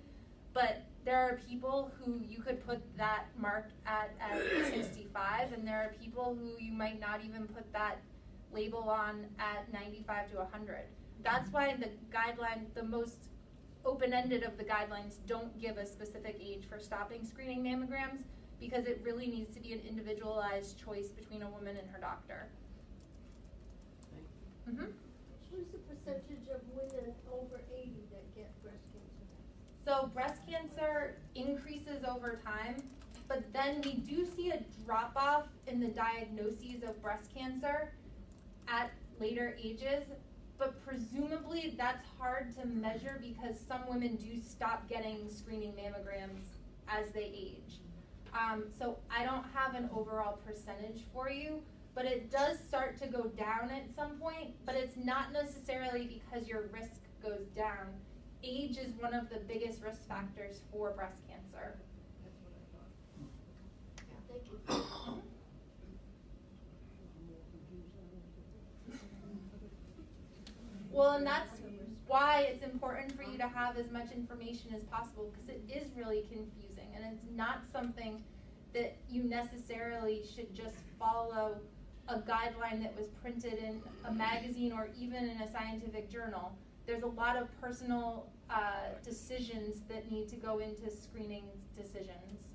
But there are people who you could put that mark at at 65, and there are people who you might not even put that label on at 95 to 100. That's why the guideline, the most open-ended of the guidelines, don't give a specific age for stopping screening mammograms because it really needs to be an individualized choice between a woman and her doctor. Mm-hmm. What's the percentage of women over eighty that get breast cancer? So breast cancer increases over time, but then we do see a drop off in the diagnoses of breast cancer at later ages. But presumably that's hard to measure because some women do stop getting screening mammograms as they age. Um, so I don't have an overall percentage for you, but it does start to go down at some point, but it's not necessarily because your risk goes down. Age is one of the biggest risk factors for breast cancer. Well, and that's why it's important for you to have as much information as possible because it is really confusing and it's not something that you necessarily should just follow a guideline that was printed in a magazine or even in a scientific journal. There's a lot of personal uh, decisions that need to go into screening decisions.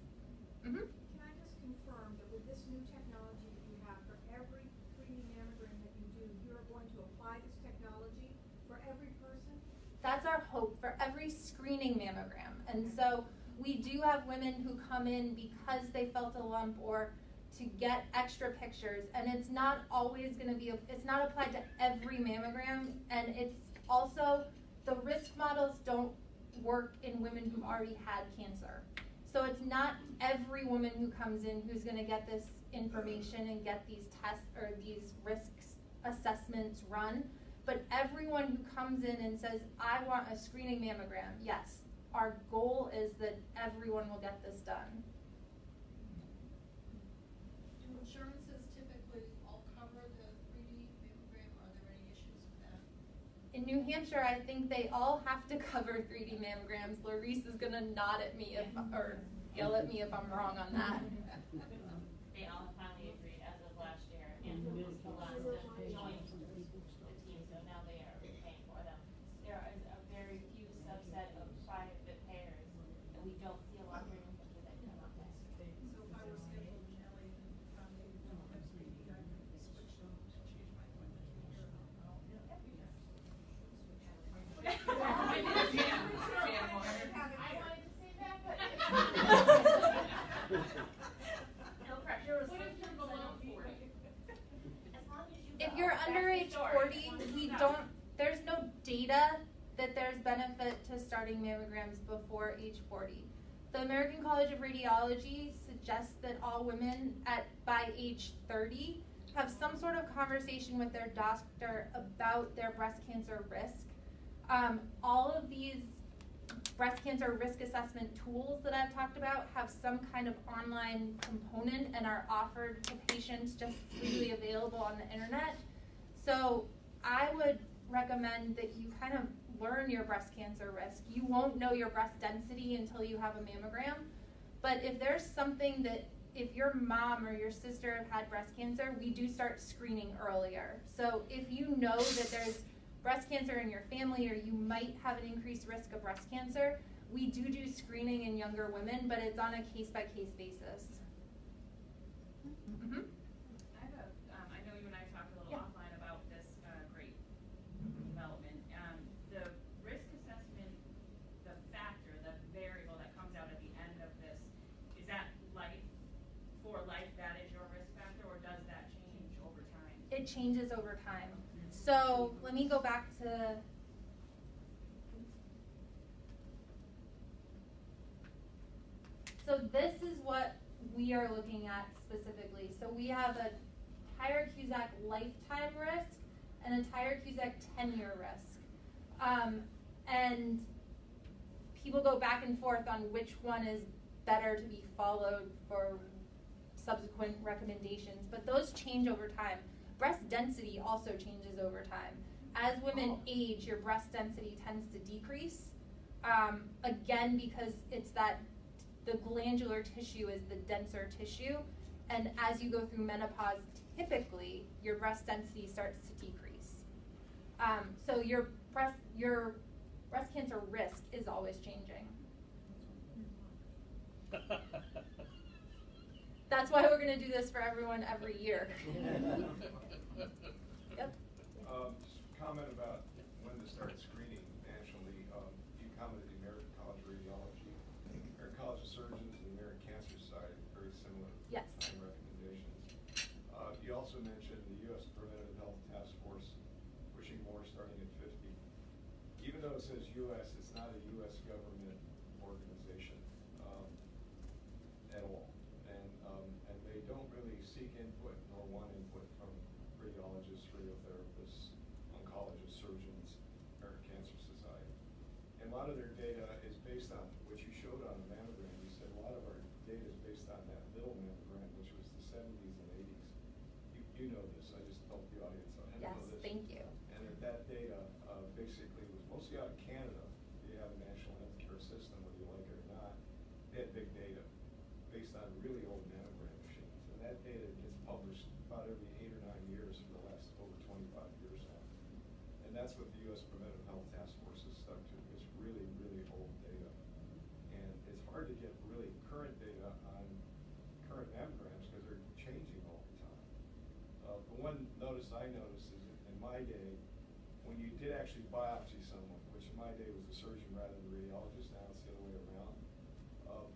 Mm-hmm. Can I just confirm that with this new technology that you have for every screening mammogram that you do, you're going to apply this technology for every person? That's our hope for every screening mammogram. And so we do have women who come in because they felt a lump or to get extra pictures and it's not always going to be it's not applied to every mammogram and it's also the risk models don't work in women who've already had cancer. So it's not every woman who comes in who's going to get this information and get these tests or these risks assessments run but everyone who comes in and says i want a screening mammogram yes our goal is that everyone will get this done Do insurances typically all cover the three D mammogram? Are there any issues with that? In New Hampshire, I think they all have to cover 3D mammograms. Larice is gonna nod at me if, or yell at me if I'm wrong on that. 30, we don't, there's no data that there's benefit to starting mammograms before age 40. The American College of Radiology suggests that all women at by age 30 have some sort of conversation with their doctor about their breast cancer risk. Um, all of these breast cancer risk assessment tools that I've talked about have some kind of online component and are offered to patients just freely available on the internet. So I would recommend that you kind of learn your breast cancer risk. You won't know your breast density until you have a mammogram. But if there's something that if your mom or your sister have had breast cancer, we do start screening earlier. So if you know that there's breast cancer in your family or you might have an increased risk of breast cancer, we do do screening in younger women, but it's on a case by case basis. Mm-hmm. I have a, um, I know you and I talked a little Yeah. offline about this, uh, great development. Um, the risk assessment, the factor, the variable that comes out at the end of this, is that life, for life, that is your risk factor, or does that change over time? It changes over time. So let me go back to. So this is what we are looking at specifically. So we have a Tyrer-Cuzick lifetime risk and a Tyrer-Cuzick ten-year risk. Um, and people go back and forth on which one is better to be followed for subsequent recommendations, but those change over time. Breast density also changes over time. As women Oh. age, your breast density tends to decrease. Um, again, because it's that the glandular tissue is the denser tissue, and as you go through menopause, typically your breast density starts to decrease. Um, so your breast your breast cancer risk is always changing. That's why we're going to do this for everyone every year. Yep. Um, just comment about when to start screening nationally. Um, you commented the American College of Radiology, American College of Surgeons, and the American Cancer Society, very similar. Yes. time recommendations. Uh, you also mentioned the U.S. Preventive Health Task Force pushing more starting at fifty. Even though it says U.S., it's not a U.S. government organization, um, at all. And, um, and they don't really seek input nor want input from radiologists, radiotherapists, oncologists, surgeons, American Cancer Society. And a lot of their data is based on what you showed on the mammogram. You said a lot of our data is based on that little mammogram, which was the seventies and eighties. You, you know this, I just helped the audience out. I know Yes, this. thank you. And that that data, uh, basically was mostly out of Canada. They have a national healthcare system, whether you like it or not. They had big data based on really old mammogram machines. And that data gets published about every eight or nine years for the last over twenty-five years now. And that's what the US Preventive Health Task Force is stuck to. It's really, really old data. And it's hard to get really current data on current mammograms because they're changing all the time. Uh, the one notice I noticed is in my day, when you did actually biopsy someone, which in my day was a surgeon rather than a radiologist, now it's the other way around. Uh,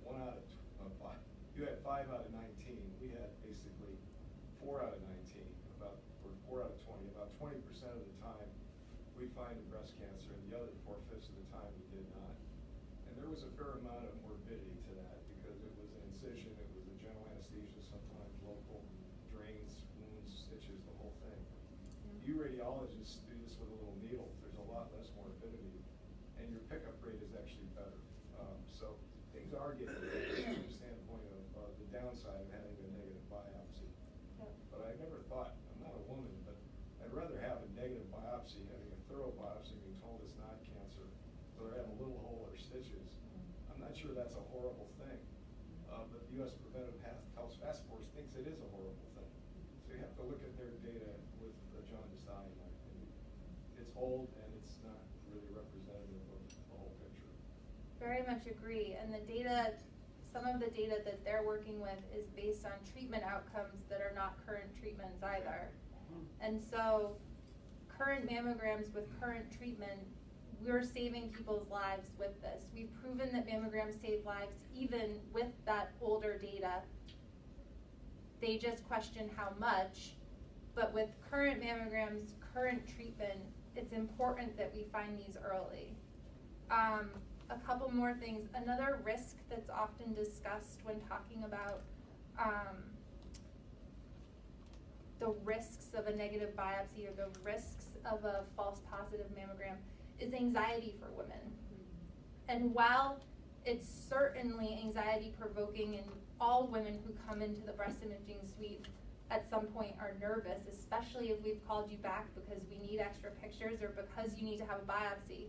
one out of, tw- uh, five, you had five out of nineteen, we had basically four out of nineteen, about, or four out of twenty, about twenty percent of the time, we find a breast cancer, and the other four fifths of the time we did not. And there was a fair amount of morbidity to that, because it was an incision, it was a general anesthesia, sometimes local, drains, wounds, stitches, the whole thing. You radiologists do this with a little needle, there's a lot less morbidity, and your pickup rate is actually better. Um, so things are getting better from the standpoint of, uh, the downside of having a negative biopsy. But I never thought, I'm not a woman, but I'd rather have a negative biopsy, having a thorough biopsy, being told it's not cancer, or have a little hole or stitches. I'm not sure that's a horrible thing. Uh, but the US Preventive Health Health Task Force thinks it is a horrible thing. So you have to look at their data with a jaundiced eye, in my opinion. It's old and it's not really representative of the whole picture. Very much agree. And the data, some of the data that they're working with is based on treatment outcomes that are not current treatments either. And so, current mammograms with current treatment, we're saving people's lives with this. We've proven that mammograms save lives even with that older data. They just question how much, but with current mammograms, current treatment, it's important that we find these early. Um, a couple more things. Another risk that's often discussed when talking about um, the risks of a negative biopsy or the risks of a false positive mammogram is anxiety for women. And while it's certainly anxiety provoking and all women who come into the breast imaging suite at some point are nervous, especially if we've called you back because we need extra pictures or because you need to have a biopsy.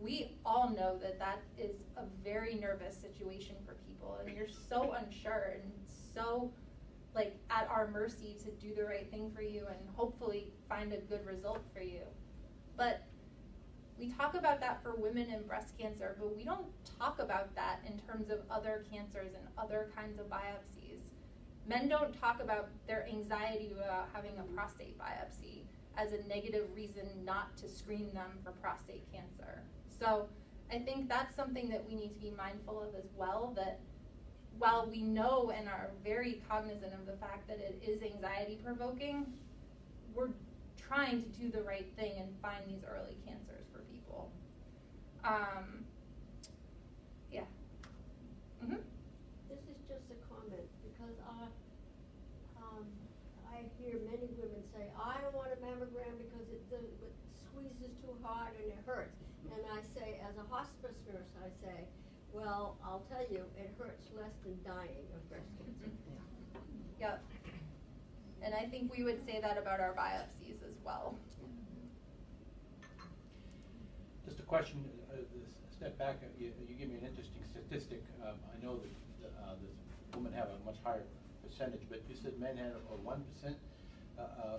We all know that that is a very nervous situation for people and you're so unsure and so like at our mercy to do the right thing for you and hopefully find a good result for you. But we talk about that for women and breast cancer, but we don't talk about that in terms of other cancers and other kinds of biopsies. Men don't talk about their anxiety about having a prostate biopsy as a negative reason not to screen them for prostate cancer. So I think that's something that we need to be mindful of as well that while we know and are very cognizant of the fact that it is anxiety provoking, we're trying to do the right thing and find these early cancers for people. Um, yeah. Mm-hmm. This is just a comment, because I, um, I hear many women say, I don't want a mammogram because it, the, it squeezes too hard and it hurts. And I say, as a hospice nurse, I say, well, I'll tell you, it hurts less than dying of breast cancer. Yep. And I think we would say that about our biopsies as well. Just a question, uh, step back, uh, you, you give me an interesting statistic. Um, I know that, uh, this women have a much higher percentage, but you said men had a one percent. Uh, uh,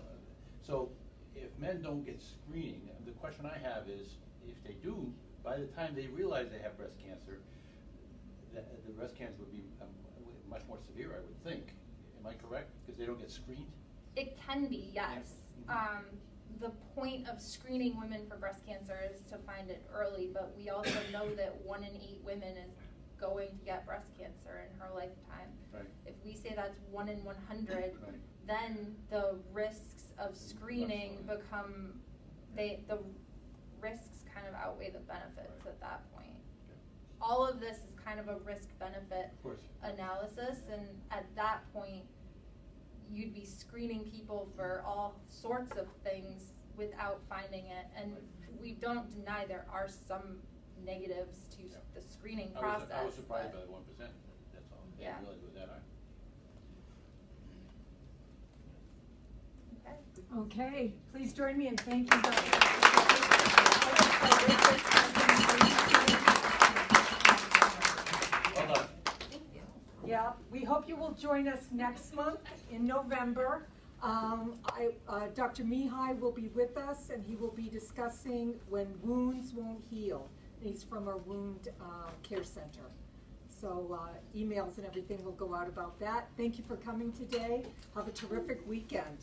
so if men don't get screening, the question I have is, if they do, by the time they realize they have breast cancer, the, the breast cancer would be um, much more severe, I would think. Am I correct? Because they don't get screened? It can be, yes. Um, the point of screening women for breast cancer is to find it early, but we also know that one in eight women is going to get breast cancer in her lifetime. Right. If we say that's one in one hundred, Right. then the risks of screening become, they, the risks kind of outweigh the benefits at that point. All of this is kind of a risk-benefit analysis, and at that point, you'd be screening people for all sorts of things without finding it. And we don't deny there are some negatives to Yeah. the screening I was- process. I was surprised by the one percent, that's all. I Yeah. didn't realize it was that high. Okay. Okay, please join me in thanking Dr. Yeah, we hope you will join us next month in November. Um, I, uh, Dr. Mihai will be with us and he will be discussing when wounds won't heal. He's from our wound, uh, care center. So, uh, emails and everything will go out about that. Thank you for coming today. Have a terrific weekend.